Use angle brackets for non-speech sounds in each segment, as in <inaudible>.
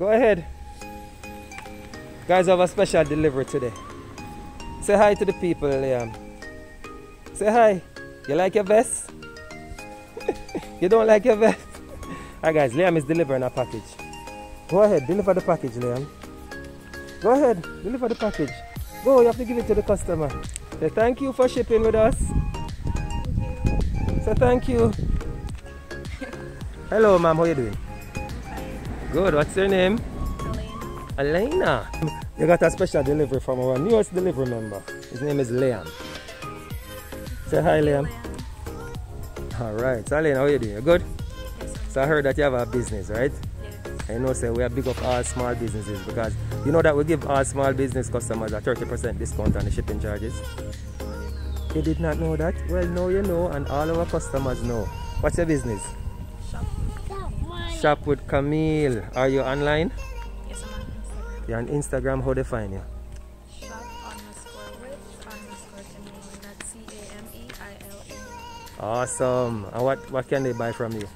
Go ahead. Guys have a special delivery today. Say hi to the people, Liam. Say hi. You like your vest? <laughs> you don't like your vest? <laughs> Alright guys, Liam is delivering a package. Go ahead, deliver the package, Liam. Go ahead, deliver the package. Go, you have to give it to the customer. Say thank you for shipping with us. Say thank you. <laughs> Hello, ma'am. How you doing? Good. What's your name? Elena. Elena. You got a special delivery from our newest delivery member. His name is Liam. Say hi, Liam. All right. So, Elena, how are you doing? You good? Yes, So, I heard that you have a business, right? yes. I know, say we are big up all small businesses because you know that we give all small business customers a 30% discount on the shipping charges. You did not know that? Well, now you know, and all our customers know. What's your business? Shop. With Camille. Are you online? Yes, I'm on Instagram. You're on Instagram. How do they find you? Shop underscore with underscore Camille. That's C A M E I L E. Awesome. And what, what can they buy from you?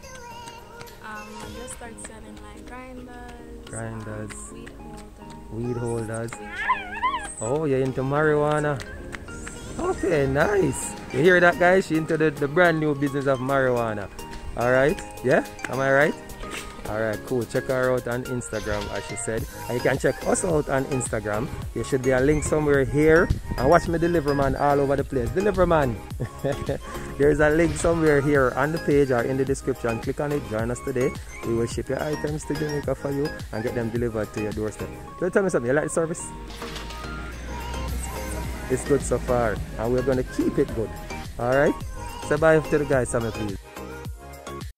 Um, I just started selling like grinders, Grinders. um, weed holders, Weed holders. weed trays. Oh, you're into marijuana. Okay, nice. You hear that, guys? She into the, the brand new business of marijuana. All right? Yeah? Am I right? All right, cool. Check her out on Instagram, as she said. And you can check us out on Instagram. There should be a link somewhere here. And watch me deliver man all over the place. Deliver man. <laughs> There's a link somewhere here on the page or in the description. Click on it. Join us today. We will ship your items to Jamaica for you and get them delivered to your doorstep. So tell me something. You like the service? It's good so far. And we're to keep it good. All right? Say bye to the guys, Sammy, please.